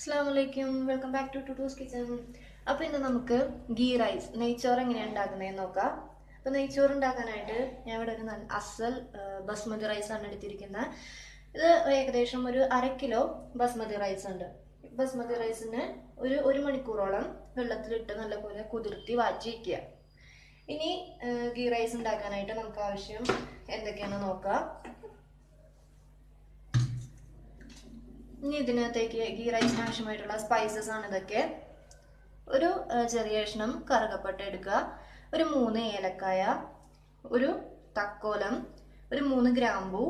അസ്സാമലൈക്കും welcome back to Tuttu's kitchen അപ്പോൾ ഇന്ന് നമുക്ക് ഗീ റൈസ് നെയ്ച്ചോറ് എങ്ങനെയാണ് ഉണ്ടാക്കുന്നതെന്ന് നോക്കാം. അപ്പോൾ നെയ്ച്ചോറ് ഉണ്ടാക്കാനായിട്ട് ഞാൻ ഇവിടെ ഒരു നല്ല അസൽ ബസ്മതി റൈസ് ആണ് എടുത്തിരിക്കുന്നത്. ഇത് ഏകദേശം ഒരു അര കിലോ ബസ്മതി റൈസ് ഉണ്ട്. ബസ്മതി റൈസിന് ഒരു ഒരു മണിക്കൂറോളം വെള്ളത്തിലിട്ട് നല്ലപോലെ കുതിർത്തി വാറ്റി വയ്ക്കുക ഇനി ഗീ റൈസ് ഉണ്ടാക്കാനായിട്ട് നമുക്ക് ആവശ്യം എന്തൊക്കെയാണെന്ന് നോക്കാം. ഇനി ഇതിനകത്തേക്ക് ഗീ റൈസിന് ആവശ്യമായിട്ടുള്ള സ്പൈസസ് ആണ് ഇതൊക്കെ. ഒരു ചെറിയ കഷ്ണം കറുകപ്പട്ട എടുക്കുക. ഒരു മൂന്ന് ഏലക്കായ ഒരു തക്കോലം ഒരു മൂന്ന് ഗ്രാമ്പൂ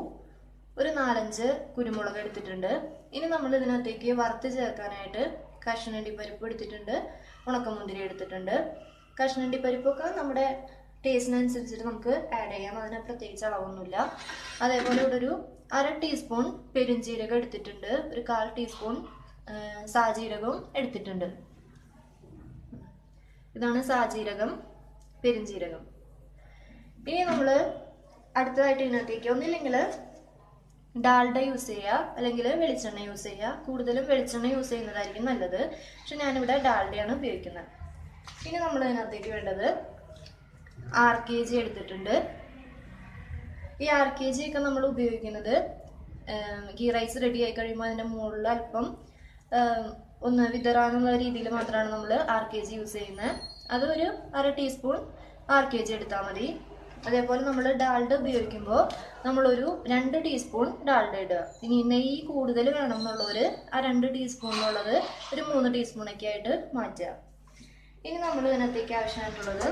ഒരു നാലഞ്ച് കുരുമുളക് എടുത്തിട്ടുണ്ട്. ഇനി നമ്മൾ ഇതിനകത്തേക്ക് വറുത്ത് ചേർക്കാനായിട്ട് കഷ്ണണ്ടി പരിപ്പ് എടുത്തിട്ടുണ്ട്. ഉണക്കമുന്തിരി എടുത്തിട്ടുണ്ട്. കഷ്ണണ്ടി പരിപ്പൊക്കെ നമ്മുടെ ടേസ്റ്റിനനുസരിച്ചിട്ട് നമുക്ക് ആഡ് ചെയ്യാം. അതിന് പ്രത്യേകിച്ച് അളവൊന്നുമില്ല. അതേപോലെ ഇവിടെ ഒരു അര ടീസ്പൂൺ പെരുംജീരകം എടുത്തിട്ടുണ്ട്. ഒരു കാൽ ടീസ്പൂൺ സാജീരകവും എടുത്തിട്ടുണ്ട്. ഇതാണ് സാജീരകം പെരുംജീരകം. ഇനി നമ്മൾ അടുത്തതായിട്ട് ഇതിനകത്തേക്ക് ഒന്നില്ലെങ്കിൽ ഡാൽഡ യൂസ് ചെയ്യുക അല്ലെങ്കിൽ വെളിച്ചെണ്ണ യൂസ് ചെയ്യുക. കൂടുതലും വെളിച്ചെണ്ണ യൂസ് ചെയ്യുന്നതായിരിക്കും നല്ലത്. പക്ഷെ ഞാനിവിടെ ഡാൽഡയാണ് ഉപയോഗിക്കുന്നത്. ഇനി നമ്മൾ ഇതിനകത്തേക്ക് വേണ്ടത് ആർ കെ ജി എടുത്തിട്ടുണ്ട്. ഈ ആർ കെ ജി ഒക്കെ നമ്മൾ ഉപയോഗിക്കുന്നത് ഗീ റൈസ് റെഡി ആയി കഴിയുമ്പോൾ അതിന്റെ മുകളിൽ അല്പം ഒന്ന് വിതറാനുള്ള രീതിയിൽ മാത്രമാണ് നമ്മൾ ആർ കെ ജി യൂസ് ചെയ്യുന്നത്. അത് ഒരു അര ടീസ്പൂൺ ആർ കെ ജി എടുത്താൽ മതി. അതേപോലെ നമ്മൾ ഡാൾഡ് ഉപയോഗിക്കുമ്പോൾ നമ്മളൊരു രണ്ട് ടീസ്പൂൺ ഡാൾഡ ഇടുക. ഇനി നെയ്യ് കൂടുതൽ വേണം എന്നുള്ളവർ ആ രണ്ട് ടീസ്പൂണിനുള്ളത് ഒരു മൂന്ന് ടീസ്പൂണൊക്കെ ആയിട്ട് മാറ്റുക. ഇനി നമ്മൾ ഇതിനകത്തേക്ക് ആവശ്യമായിട്ടുള്ളത്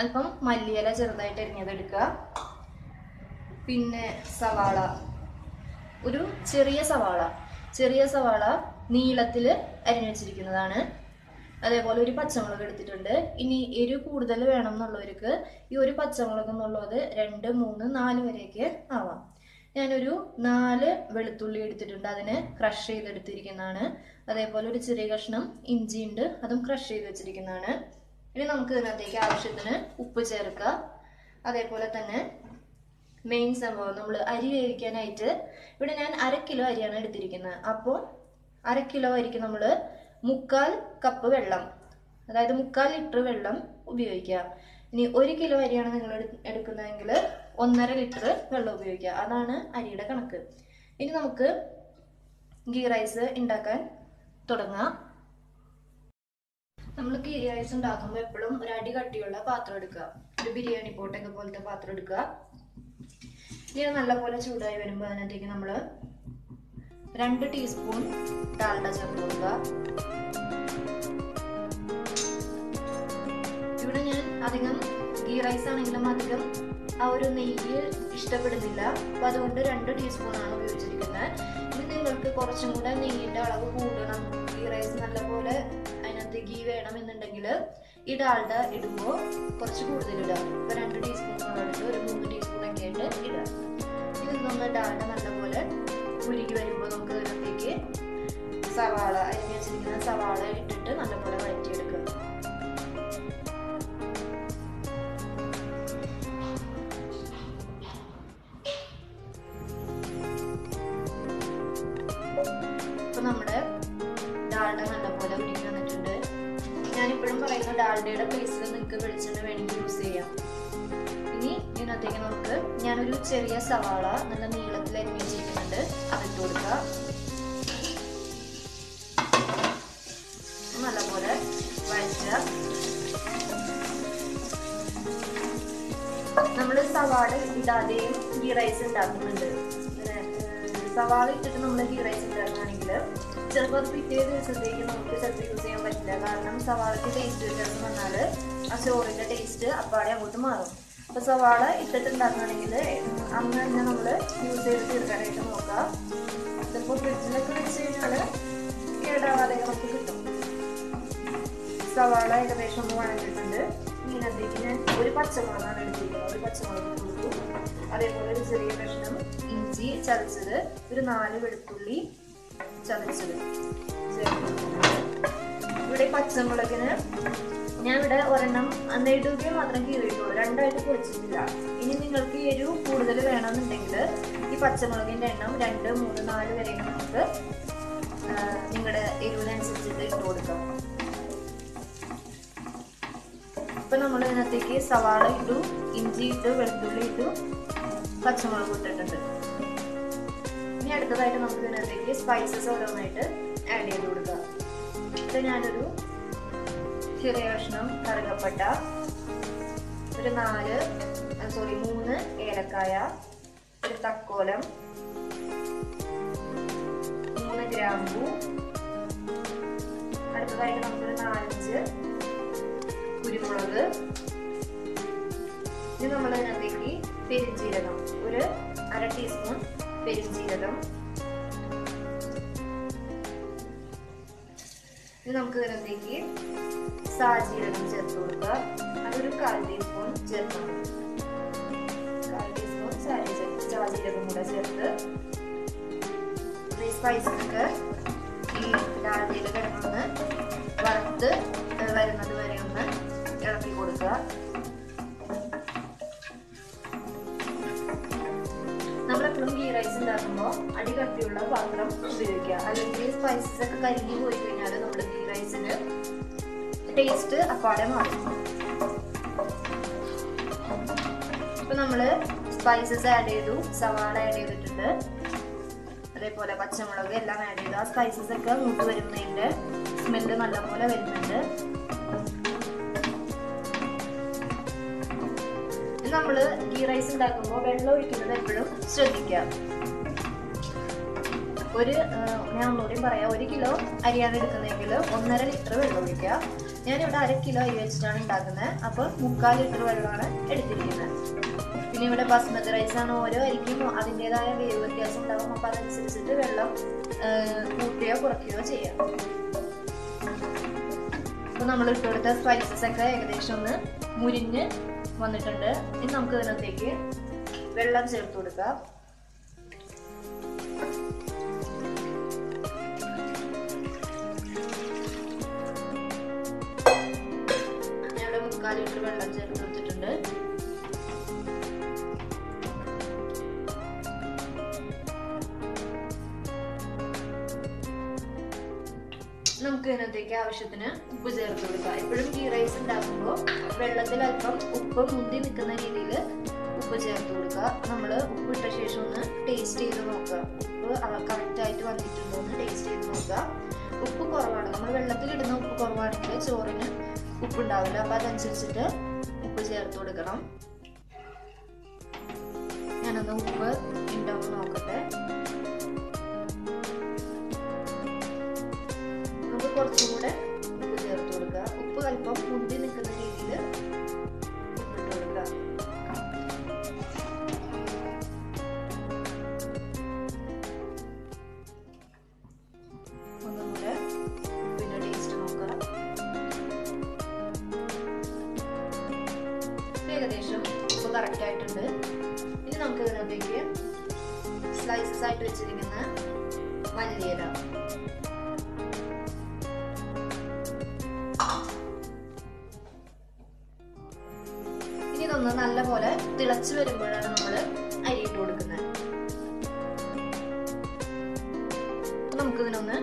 അല്പം മല്ലിയില ചെറുതായിട്ട് എരിഞ്ഞതെടുക്കുക പിന്നെ സവാള. ഒരു ചെറിയ സവാള. ചെറിയ സവാള നീളത്തിൽ അരിഞ്ഞു വെച്ചിരിക്കുന്നതാണ്. അതേപോലെ ഒരു പച്ചമുളക് എടുത്തിട്ടുണ്ട്. ഇനി എരിവ് കൂടുതൽ വേണം എന്നുള്ളവർക്ക് ഈ ഒരു പച്ചമുളക് എന്നുള്ളത് രണ്ട് മൂന്ന് നാല് വരെയൊക്കെ ആവാം. ഞാനൊരു നാല് വെളുത്തുള്ളി എടുത്തിട്ടുണ്ട്. അതിന് ക്രഷ് ചെയ്തെടുത്തിരിക്കുന്നതാണ്. അതേപോലെ ഒരു ചെറിയ കഷ്ണം ഇഞ്ചി ഉണ്ട് അതും ക്രഷ് ചെയ്ത് വെച്ചിരിക്കുന്നതാണ്. ഇനി നമുക്ക് ഇതിനകത്തേക്ക് ആവശ്യത്തിന് ഉപ്പ് ചേർക്കുക. അതേപോലെ തന്നെ മെയിൻ സംഭവം നമ്മൾ അരി വേവിക്കാനായിട്ട് ഇവിടെ ഞാൻ അര കിലോ അരിയാണ് എടുത്തിരിക്കുന്നത്. അപ്പോൾ അര കിലോ അരിക്ക് നമ്മൾ മുക്കാൽ കപ്പ് വെള്ളം അതായത് മുക്കാൽ ലിറ്റർ വെള്ളം ഉപയോഗിക്കുക. ഇനി ഒരു കിലോ അരിയാണ് നിങ്ങൾ എടു- എടുക്കുന്നതെങ്കിൽ ഒന്നര ലിറ്റർ വെള്ളം ഉപയോഗിക്കുക. അതാണ് അരിയുടെ കണക്ക്. ഇനി നമുക്ക് ഗീ റൈസ് ഉണ്ടാക്കാൻ തുടങ്ങാം. നമ്മൾ ഗീ റൈസ് ഉണ്ടാക്കുമ്പോൾ എപ്പോഴും ഒരു അടി കട്ടിയുള്ള പാത്രം എടുക്കുക. ഒരു ബിരിയാണി പോട്ടൊക്കെ പോലത്തെ പാത്രം എടുക്കുക. ഇനി അത് നല്ലപോലെ ചൂടായി വരുമ്പോൾ അതിനകത്തേക്ക് നമ്മൾ രണ്ട് ടീസ്പൂൺ ഡാൽഡ ചേർത്ത് കൊടുക്കുക. ഇവിടെ ഞാൻ അധികം ഗീ റൈസ് ആണെങ്കിലും അധികം ആ ഒരു നെയ്യ് ഇഷ്ടപ്പെടുന്നില്ല. അപ്പൊ അതുകൊണ്ട് രണ്ട് ടീസ്പൂൺ ആണ് ഉപയോഗിച്ചിരിക്കുന്നത്. ഇനി നിങ്ങൾക്ക് കുറച്ചും കൂടെ നെയ്യിന്റെ അളവ് കൂടണം ഗീ റൈസ് നല്ലപോലെ ഗീ വേണം എന്നുണ്ടെങ്കിൽ ഈ ഡാൽഡ ഇടുമ്പോൾ കുറച്ച് കൂടുതൽ ഇടുക. ഇപ്പൊ രണ്ട് ടീസ്പൂൺ എടുത്ത് ഒരു മൂന്ന് ടീസ്പൂൺ ഒക്കെ ആയിട്ട് ഇടുക. ഇത് നമ്മൾ ഡാൽഡ നല്ലപോലെ ഉരുകി വരുമ്പോൾ നമുക്ക് ഇതിനകത്തേക്ക് സവാള അരിഞ്ഞ് വെച്ചിരിക്കുന്ന സവാള ഇട്ടിട്ട് ഡാൽഡയുടെ പ്ലേസിൽ നിങ്ങൾക്ക് വെളിച്ചെണ്ണ വേണമെങ്കിൽ യൂസ് ചെയ്യാം. ഇനി ഇതിനകത്തേക്ക് നമുക്ക് ഞാനൊരു ചെറിയ സവാള നല്ല നീളത്തിൽ അരിഞ്ഞ് വെച്ചിരിക്കുന്നുണ്ട്. അതിട്ട് കൊടുക്കുക നല്ലപോലെ വഴറ്റുക. നമ്മൾ സവാള ഇടാതെയും ഗീ റൈസ് ഉണ്ടാക്കുന്നുണ്ട്. സവാള ഇട്ടിട്ട് നമ്മൾ ഗീ റൈസ് ഉണ്ടാക്കുകയാണെങ്കിൽ ചിലപ്പോൾ അത് പിറ്റേ ദിവസത്തേക്ക് നമുക്ക് ചിലപ്പോൾ യൂസ് ചെയ്യാൻ പറ്റില്ല. കാരണം സവാളയ്ക്ക് ടേസ്റ്റ് വ്യത്യാസം വന്നാൽ ആ ചോറിന്റെ ടേസ്റ്റ് അപ്പാടെ അങ്ങോട്ട് മാറും. അപ്പോൾ സവാള ഇട്ടിട്ടുണ്ടാക്കുകയാണെങ്കിൽ അന്ന് തന്നെ നമ്മൾ യൂസ് ചെയ്ത് തീർക്കാനായിട്ട് നോക്കാം ചിലപ്പോൾ ഫ്രിഡ്ജിലൊക്കെ വെച്ച് കഴിഞ്ഞാൽ കേടാവാതെ നമുക്ക് കിട്ടും. സവാള ഏകദേശം ഒന്ന് വഴങ്ങിയിട്ടുണ്ട് ഇതിനകത്തേക്ക് ഞാൻ ഒരു പച്ചമുളകാണ് എടുത്തിരിക്കുന്നത്. ഒരു പച്ചമുളക് കൊടുത്തു അതേപോലെ ഒരു ചെറിയ കഷ്ണം ഇഞ്ചി ചതച്ചത് ഒരു നാല് വെളുത്തുള്ളി ചതച്ചത് ഇവിടെ പച്ചമുളകിന് ഞാൻ ഇവിടെ ഒരെണ്ണം നെടുകെ മാത്രം കീറിയിട്ടുള്ളൂ. രണ്ടായിട്ട് പൊളിച്ചിട്ടില്ല ഇനി നിങ്ങൾക്ക് ഈ എരിവ് കൂടുതൽ വേണമെന്നുണ്ടെങ്കിൽ ഈ പച്ചമുളകിന്റെ എണ്ണം രണ്ട് മൂന്ന് നാല് വരെ നമുക്ക് നിങ്ങളുടെ എരിവിനനുസരിച്ചിട്ട് ഇട്ട് കൊടുക്കാം. ഇപ്പൊ നമ്മൾ ഇതിനകത്തേക്ക് സവാള ഇട്ടു ഇഞ്ചി ഇട്ടു വെളുത്തുള്ളി ഇട്ടു പച്ചമുളക് ഇട്ടിട്ടുണ്ട്. അടുത്തതായിട്ട് നമുക്ക് ഇതിനകത്തേക്ക് സ്പൈസസ് ഓരോന്നായിട്ട് ആഡ് ചെയ്ത് കൊടുക്കുക ഇത് ഞാനൊരു ചെറിയ കഷ്ണം കറുകപ്പട്ട ഒരു നാല് സോറി മൂന്ന് ഏലക്കായ ഒരു തക്കോലം മൂന്ന് ഗ്രാമ്പു അടുത്തതായിട്ട് നമുക്കൊരു നാലഞ്ച് കുരുമുളക്. ഇത് നമ്മൾ ഇതിനകത്തേക്ക് പെരിഞ്ജീരകം പെരിഞ്ജീരകം ഇനി നമുക്ക് വരുമ്പോഴേക്ക് സാജീരകം ചേർത്ത് കൊടുക്കുക അതൊരു കാൽ ടീസ്പൂൺ ചേർക്കണം കാൽ ടീസ്പൂൺ സാജീരകം കൂടെ ചേർത്ത്. ഈ സ്പൈസൊക്കെ ടേസ്റ്റ് അപ്പാടെ മാറി ഇപ്പൊ നമ്മൾ സ്പൈസസ് ആഡ് ചെയ്തു സവാള ആഡ് ചെയ്തിട്ടുണ്ട്. അതേപോലെ പച്ചമുളക് എല്ലാം ആഡ് ചെയ്തു. ആ സ്പൈസസ് ഒക്കെ മുട്ട് വരുന്നതിന്റെ സ്മെല്ല് നല്ലപോലെ വരുന്നുണ്ട്. നമ്മൾ ഗീ റൈസ് ഉണ്ടാക്കുമ്പോൾ വെള്ളം ഒഴിക്കുന്നത് എപ്പോഴും ശ്രദ്ധിക്കുക. ഒരു ഞാൻ ഒന്നുകൂടി പറയാം. ഒരു കിലോ അരിയാണ് എടുക്കുന്നതെങ്കിൽ ഒന്നര ലിറ്റർ വെള്ളം ഒഴിക്കുക. ഞാനിവിടെ അര കിലോ അരി വെച്ചിട്ടാണ് ഉണ്ടാക്കുന്നത്. അപ്പോൾ മുക്കാൽ ലിറ്റർ വെള്ളമാണ് എടുത്തിരിക്കുന്നത്. പിന്നെ ഇവിടെ ബസ്മതി റൈസ് ആണ് ഓരോ അരിക്കും. അതിന്റെതായ വേവ് വ്യത്യാസം ഉണ്ടാകും അപ്പോൾ അതനുസരിച്ചിട്ട് വെള്ളം കൂട്ടുകയോ കുറയ്ക്കുകയോ ചെയ്യാം. അപ്പോൾ നമ്മൾ ഇട്ടുകൊടുത്ത സ്പൈസസ് ഒക്കെ ഏകദേശം ഒന്ന് മുരിഞ്ഞ് വന്നിട്ടുണ്ട്. ഇനി നമുക്ക് ഇതിനകത്തേക്ക് വെള്ളം ചേർത്ത് കൊടുക്കാം. മുക്കാൽ ലിറ്റർ വെള്ളം ചേർത്ത് കൊടുത്തിട്ടുണ്ട്. നമുക്ക് ഇതിനകത്തേക്ക് ആവശ്യത്തിന് ഉപ്പ് ചേർത്ത് കൊടുക്കാം. എപ്പോഴും ഗീ റൈസ് ഉണ്ടാക്കുമ്പോൾ വെള്ളത്തിൽ അല്പം ഉപ്പ് മുന്തി നിൽക്കുന്ന രീതിയിൽ ഉപ്പ് ചേർത്ത് കൊടുക്കുക. നമ്മൾ ഉപ്പ് ഇട്ട ശേഷം ഒന്ന് ടേസ്റ്റ് ചെയ്ത് നോക്കുക. ഉപ്പ് കറക്റ്റ് ആയിട്ട് വന്നിട്ടുണ്ടോ എന്ന് ടേസ്റ്റ് ചെയ്ത് നോക്കുക. ഉപ്പ് കുറവാണ്. നമ്മൾ വെള്ളത്തിലിടുന്ന ഉപ്പ് കുറവാണെങ്കിൽ ചോറിന് ഉപ്പ് ഉണ്ടാവില്ല അപ്പം അതനുസരിച്ചിട്ട് ഉപ്പ് ചേർത്ത് കൊടുക്കണം ഞാനൊന്ന് ഉപ്പ് ഉണ്ടോ മല്ലിയില ഇനി ഇതൊന്ന് നല്ലപോലെ തിളച്ചു വരുമ്പോഴാണ് നമ്മൾ അരി ഇട്ട് കൊടുക്കുന്നത്. നമുക്ക് ഇതിനൊന്ന്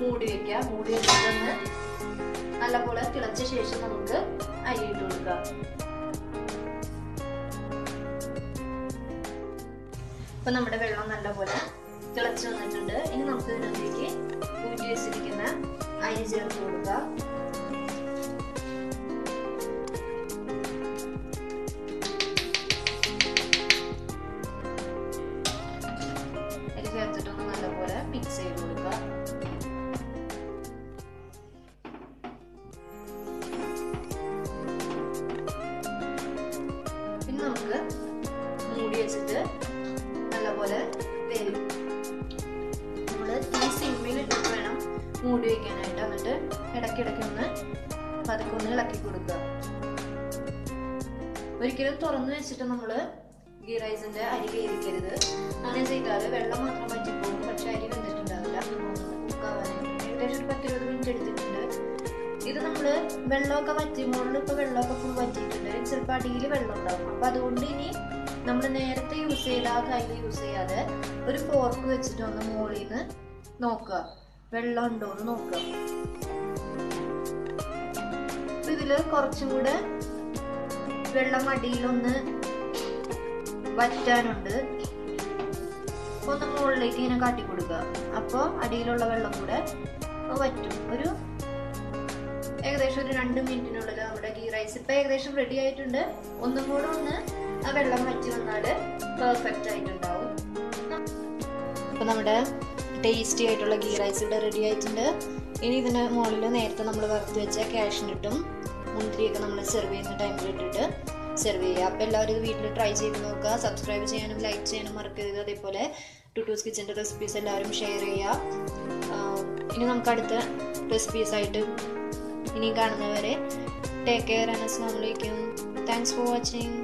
മൂടി വെക്കാം. മൂടി വെച്ചിട്ടൊന്ന് നല്ലപോലെ തിളച്ച ശേഷം നമുക്ക് അരി ഇട്ട് കൊടുക്കാം. ഇപ്പൊ നമ്മുടെ വെള്ളം നല്ലപോലെ തിളച്ചു വന്നിട്ടുണ്ട് ഇനി നമുക്ക് ഇതിനകത്തേക്ക് ഊറ്റി വെച്ചിരിക്കുന്ന അരി ചേർത്ത് കൊടുക്കാം. അരി ചേർത്തിട്ടൊന്ന് നല്ലപോലെ മിക്സ് ചെയ്ത് കൊടുക്കുക ഒരിക്കലും തുറന്നു വെച്ചിട്ട് നമ്മൾ ഗീ റൈസിന്റെ അരി വേവിക്കരുത്. അങ്ങനെ ചെയ്താൽ വെള്ളം മാത്രം വറ്റിപ്പോകും. പക്ഷെ അരി വന്നിട്ടുണ്ടാവില്ല കുക്കാവാനായിട്ട് ഏകദേശം ഒരു പത്തിരുപത് മിനിറ്റ് എടുത്തിട്ടുണ്ട്. ഇത് നമ്മൾ വെള്ളമൊക്കെ വറ്റി മുകളിൽ ഇപ്പോൾ വെള്ളമൊക്കെ ഫുൾ വറ്റിയിട്ടുണ്ട്. ചിലപ്പോൾ അടിയിൽ വെള്ളം ഉണ്ടാവും. അപ്പം അതുകൊണ്ട് ഇനി നമ്മൾ നേരത്തെ യൂസ് ചെയ്ത ആ കയ്യിൽ യൂസ് ചെയ്യാതെ ഒരു ഫോർക്ക് വെച്ചിട്ട് ഒന്ന് മുകളിൽ നിന്ന് നോക്കുക. വെള്ളം ഉണ്ടോ എന്ന് നോക്കുക. ഇതിൽ കുറച്ചും കൂടെ വെള്ളം അടിയിലൊന്ന് വറ്റാനുണ്ട്. ഒന്ന് മുകളിലേക്ക് ഇങ്ങനെ കാട്ടി കൊടുക്കുക. അപ്പോ അടിയിലുള്ള വെള്ളം കൂടെ വറ്റും. ഒരു ഏകദേശം ഒരു രണ്ട് മിനിറ്റിനുള്ളിൽ നമ്മുടെ ഗീ റൈസ് ഇപ്പൊ ഏകദേശം റെഡി ആയിട്ടുണ്ട്. ഒന്നും കൂടെ ഒന്ന് ആ വെള്ളം വറ്റി വന്നാൽ പെർഫെക്റ്റ് ആയിട്ടുണ്ടാവും. അപ്പൊ നമ്മുടെ ടേസ്റ്റി ആയിട്ടുള്ള ഗീ റൈസ് ഇവിടെ റെഡി ആയിട്ടുണ്ട്. ഇനി ഇതിന് മുകളിൽ നേരത്തെ നമ്മൾ വറുത്ത് വെച്ച കാഷ്നിട്ടും മുന്തിരിയൊക്കെ നമ്മൾ സെർവ് ചെയ്യുന്ന ടൈമിൽ ഇട്ടിട്ട് സെർവ് ചെയ്യുക. അപ്പോൾ എല്ലാവരും വീട്ടിൽ ട്രൈ ചെയ്ത് നോക്കുക. സബ്സ്ക്രൈബ് ചെയ്യാനും ലൈക്ക് ചെയ്യാനും മറക്കരുത്. അതേപോലെ ടുട്ടൂസ് കിച്ചന്റെ റെസിപ്പീസ് എല്ലാവരും ഷെയർ ചെയ്യുക. ഇനി നമുക്ക് അടുത്ത റെസിപ്പീസ് ആയിട്ട് ഇനി കാണുന്നവരെ ടേക്ക് കെയർ ആൻഡ് അസ്ലാം വലൈക്കും താങ്ക്സ് ഫോർ വാച്ചിങ്